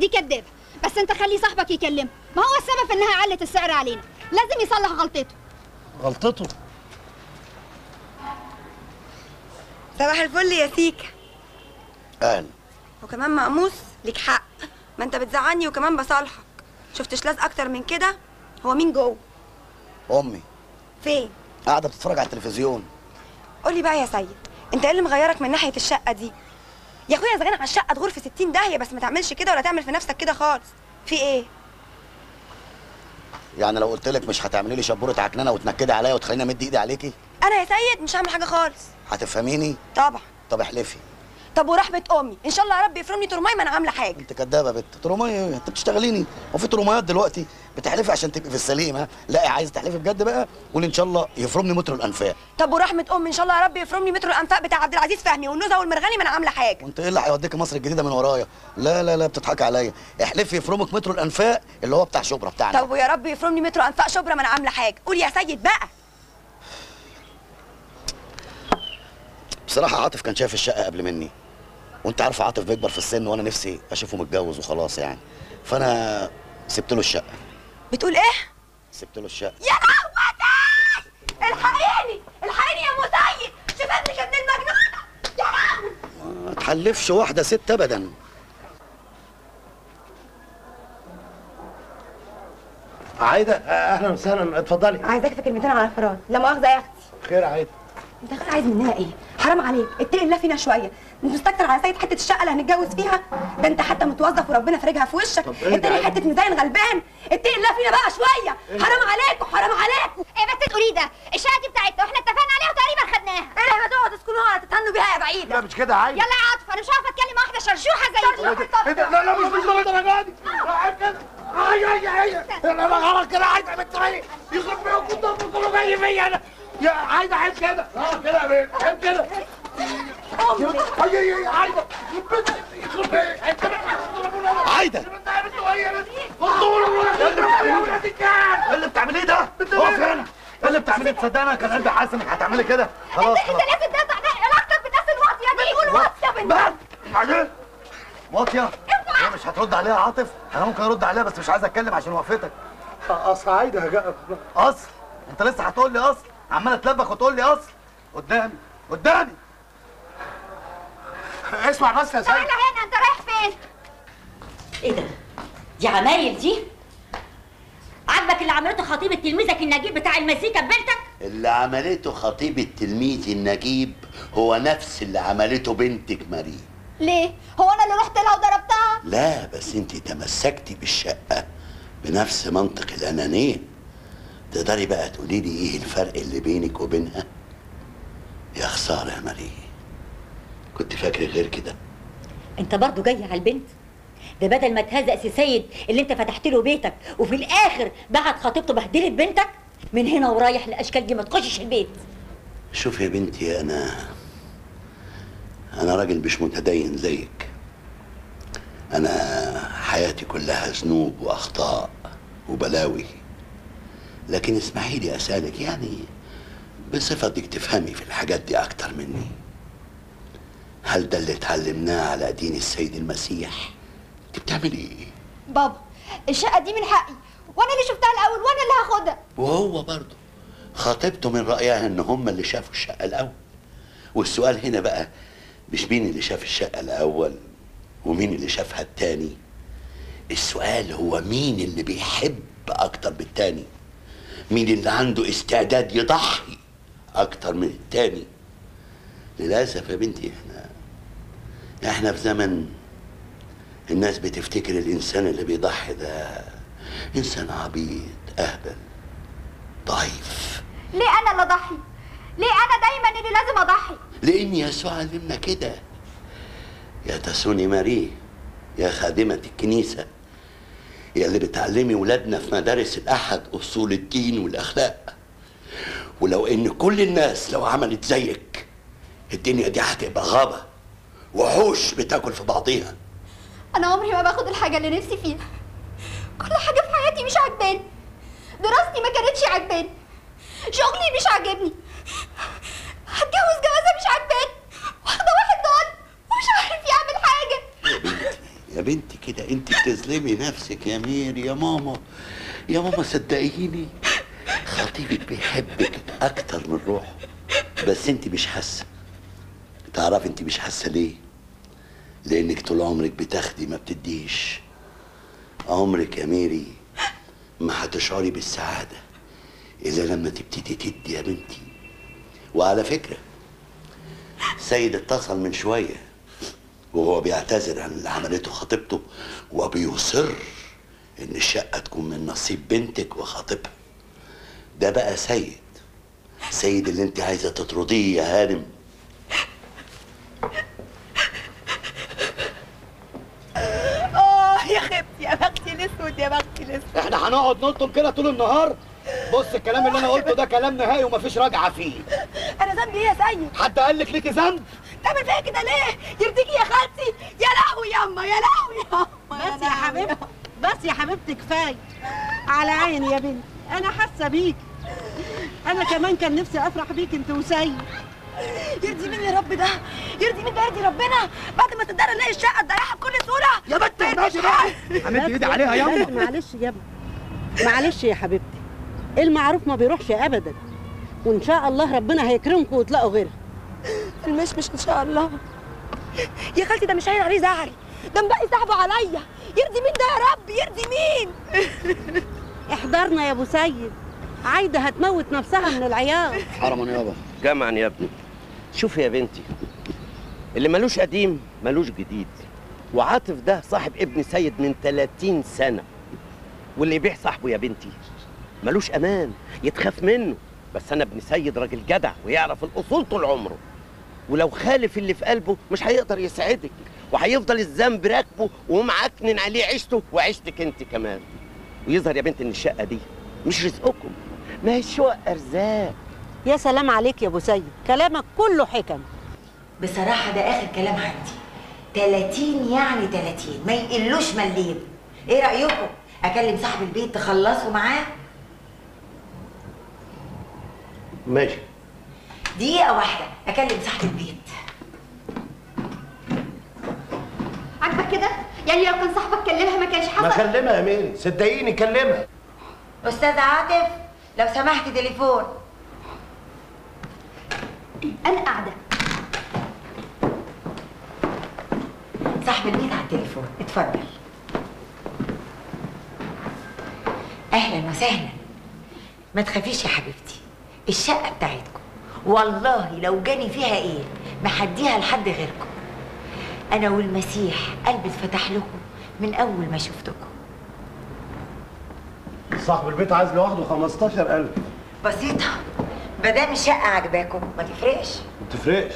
دي كدابه بس انت خلي صاحبك يكلمها ما هو السبب في انها علت السعر علينا؟ لازم يصلح غلطته. غلطته؟ صباح الفل يا سيكا. أهلا. وكمان مقموص. ليك حق. ما انت بتزعلني وكمان بصالحك. شفتش لاز أكتر من كده؟ هو مين جوه؟ أمي. فين؟ قاعدة بتتفرج على التلفزيون. قولي بقى يا سيد انت إيه اللي مغيرك من ناحية الشقة دي؟ يا أخويا زعلان على الشقة تغور في 60 داهية بس ما تعملش كده ولا تعمل في نفسك كده خالص. في إيه؟ يعني لو قلت لك مش هتعملي لي شبورة عكنانه وتنكدي عليا وتخليني أمد إيدي عليكي؟ أنا يا سيد مش هعمل حاجة خالص. هتفهميني؟ طبعا. طب احلفي. طب ورحمة أمي؟ إن شاء الله يا رب يفرمني ترماي ما أنا عاملة حاجة. أنت كدابة يا بت ترومايه إيه أنت بتشتغليني. هو في ترومايات دلوقتي بتحلفي عشان تبقي في السليم ها؟ لا عايزه تحلفي بجد بقى؟ قولي إن شاء الله يفرمني مترو الأنفاق. طب ورحمة أمي؟ إن شاء الله يا رب يفرمني متر الأنفاق بتاع عبد العزيز فهمي والنزهة والمرغني ما أنا عاملة حاجة. وأنت إيه اللي هيوديك مصر الجديدة من ورايا؟ لا لا لا بتضحكي عليا. احلفي يفرمك متر الأنفاق اللي هو بتاع شبرا بتاعنا. طب ويا رب يفرمني متر انفاق شبرا ما أنا عاملة حاجة. قول يا سيد بقى. بصراحة عاطف كان شايف الشقة قبل مني. وانت عارفه عاطف بيكبر في السن وأنا نفسي اشوفه متجوز وخلاص يعني. فانا سبت له الشقة. بتقول إيه؟ سبت له الشقة. يا لهوتي! الحقيني! الحقيني يا مسيد شوف ابنك ابن المجنونة! يا لهوي ما تحلفش واحدة ست ابدا. عايدة أهلا وسهلا اتفضلي. عايزاك في كلمتين على الفراغ. لا مؤاخذة يا أختي. خير عايدة. انت أخي عايز مننا إيه؟ حرام عليك اتقي الله فينا شوية. انت مستكتر على سيد حتة الشقة اللي هنتجوز فيها؟ ده انت حتى متوظف وربنا فارجها في وشك. اداني عادي؟ حتة ميزان غلبان؟ اتقي الله فينا بقى شوية. حرام عليكم حرام عليكم إيه بس تقولي ده؟ الشقة دي بتاعتنا وإحنا اتفقنا عليها وتقريبا خدناها. إيه اللي هتقعدوا تسكنوها تتهنوا بيها يا بعيده لا مش كده عايده يلا يا عاطف أنا مش عارفه أتكلم مع واحدة شرشوحة زي دي. لا لا مش مش للدرجه دي. اي اي اي أنا غلط كده عايده بنت إيه يخرب بيكم كله جاي فيا أنا يا عايده عيب كده. آه كده يا بنت عيب كده اي اي اي عايده يخرب بيك عيب كده عايده إيه اللي بتعمليه ده؟ اقف هنا. إيه اللي بتعمليه تصدق أنا كان قلبي حاسس انك هتعملي كده. خلاص أنت لازم تقطع علاقتك بالناس الواطيه دي. قول واطيه بالناس بعدين؟ واطيه هي مش هترد عليها عاطف. أنا ممكن أرد عليها بس مش عايز أتكلم عشان وقفتك. أصل عايده أصل؟ أنت لسه هتقول لي أصل؟ عماله تلبخ وتقول لي اصل. قدامي. قدامي. اسمع بس يا سيد تعالى هنا انت رايح فين؟ إيه ده؟ دي عمايل دي؟ عاجبك اللي عملته خطيبة تلميذك النجيب بتاع المزيكا ببنتك؟ اللي عملته خطيبة تلميذ النجيب هو نفس اللي عملته بنتك ماري. ليه؟ هو أنا اللي رحت لها وضربتها؟ لا بس انت تمسكتي بالشقة بنفس منطق الأنانية. تقدري بقى تقولي لي إيه الفرق اللي بينك وبينها؟ يا خسارة يا ماري كنت فاكرة غير كده. أنت برضو جاي على البنت. ده بدل ما تهزق سي سيد اللي أنت فتحت له بيتك وفي الآخر بعت خطيبته بهدلت بنتك من هنا ورايح الاشكال دي ما تخشش البيت. شوف يا بنتي أنا أنا راجل مش متدين زيك. أنا حياتي كلها ذنوب وأخطاء وبلاوي. لكن اسمحي لي أسألك يعني بصفتك تفهمي في الحاجات دي أكتر مني. هل ده اللي اتعلمناه على دين السيد المسيح؟ انت بتعملي إيه؟ بابا الشقة دي من حقي وأنا اللي شفتها الأول وأنا اللي هاخدها. وهو برضه خطيبته من رأيها إن هم اللي شافوا الشقة الأول. والسؤال هنا بقى مش مين اللي شاف الشقة الأول ومين اللي شافها التاني؟ السؤال هو مين اللي بيحب أكتر بالتاني مين اللي عنده استعداد يضحي أكتر من التاني؟ للأسف يا بنتي إحنا إحنا في زمن الناس بتفتكر الإنسان اللي بيضحي ده إنسان عبيط أهبل ضعيف. ليه أنا اللي أضحي؟ ليه أنا دايما اللي لازم أضحي؟ لأن يسوع علمنا كده. يا تسوني ماري يا خادمة الكنيسة. يا اللي بتعلمي ولادنا في مدارس الأحد أصول الدين والأخلاق. ولو إن كل الناس لو عملت زيك الدنيا دي هتبقى غابة وحوش بتاكل في بعضيها. أنا عمري ما باخد الحاجة اللي نفسي فيها. كل حاجة في حياتي مش عاجباني. دراستي ما كانتش عاجباني. شغلي مش عاجبني. بنتي كده انت بتظلمي نفسك يا مير يا ماما. يا ماما صدقيني خطيبك بيحبك أكتر من روحه. بس انت مش حاسة. تعرفي انت مش حاسة ليه؟ لأنك طول عمرك بتاخدي ما بتديش. عمرك يا ميري ما هتشعري بالسعادة إلا لما تبتدي تدي يا بنتي. وعلى فكرة سيد اتصل من شوية. وهو بيعتذر عن اللي عملته خطيبته وبيصر إن الشقة تكون من نصيب بنتك وخطيبها. ده بقى سيد. سيد اللي انت عايزة تطرديه يا هانم. آه يا خبتي يا بختي الأسود يا بختي الأسود. إحنا هنقعد نلطم كده طول النهار؟ بص الكلام اللي أنا قلته ده كلام نهائي ومفيش راجعة فيه. أنا ذنبي إيه يا سيد؟ حد قال لك ليكي ذنب؟ تعمل فيا كده ليه؟ يرضيكي يا خالتي؟ يا لهوي ياما يا لهوي ياما بس يا حبيبتي بس يا حبيبتي كفاية. على عيني يا بنتي أنا حاسة بيك. أنا كمان كان نفسي أفرح بيك أنت وسيد. يرضي مين يا رب ده. يرضي مين ده يرضي ربنا. بعد ما تقدر نلاقي الشقة تضيعها بكل سهولة. يا بنت ماشي بقى. عملت ايدي عليها ياما معلش يا ابني. معلش يا حبيبتي. المعروف ما بيروحش ابدا. وإن شاء الله ربنا هيكرمكم وتلاقوا غيرها المشمش إن شاء الله. يا خالتي ده مش هين عليه زعلي ده مبقي صاحبه عليا. يرضي مين ده يا رب؟ يرضي مين؟ احضرنا يا أبو سيد. عايدة هتموت نفسها من العياط. حرما يابا. جمعا يا ابني. شوف يا بنتي. اللي ملوش قديم ملوش جديد. وعاطف ده صاحب ابن سيد من 30 سنة. واللي يبيع صاحبه يا بنتي. ملوش أمان يتخاف منه. بس أنا ابن سيد راجل جدع ويعرف الأصول طول عمره. ولو خالف اللي في قلبه مش هيقدر يسعدك وهيفضل الذنب راكبه ومعكنن عليه عيشته وعيشتك انت كمان. ويظهر يا بنت إن الشقة دي مش رزقكم ما هي الشقق أرزاق. يا سلام عليك يا أبو سيد كلامك كله حكم. بصراحة ده آخر كلام عندي. 30 يعني 30 ما يقلوش مليم. إيه رأيكم؟ أكلم صاحب البيت تخلصوا معاه؟ ماشي. دقيقة واحدة أكلم صاحب البيت. عاجبك كده؟ يعني لو كان صاحبك كلمها ما كانش ما حصل؟ كلمها يا ميري. صدقيني كلمها. أستاذ عاطف لو سمحت تليفون. أنا قاعدة. صاحب البيت على التليفون. اتفضل. أهلا وسهلا. ما تخافيش يا حبيبتي. الشقة بتاعتكم. والله لو جاني فيها إيه ما هديها لحد غيركم. أنا والمسيح قلبي اتفتح لكم من أول ما شفتكم. صاحب البيت عايز لوحده 15000 بسيطة. مادام الشقة عجباكم ما تفرقش. ما تفرقش.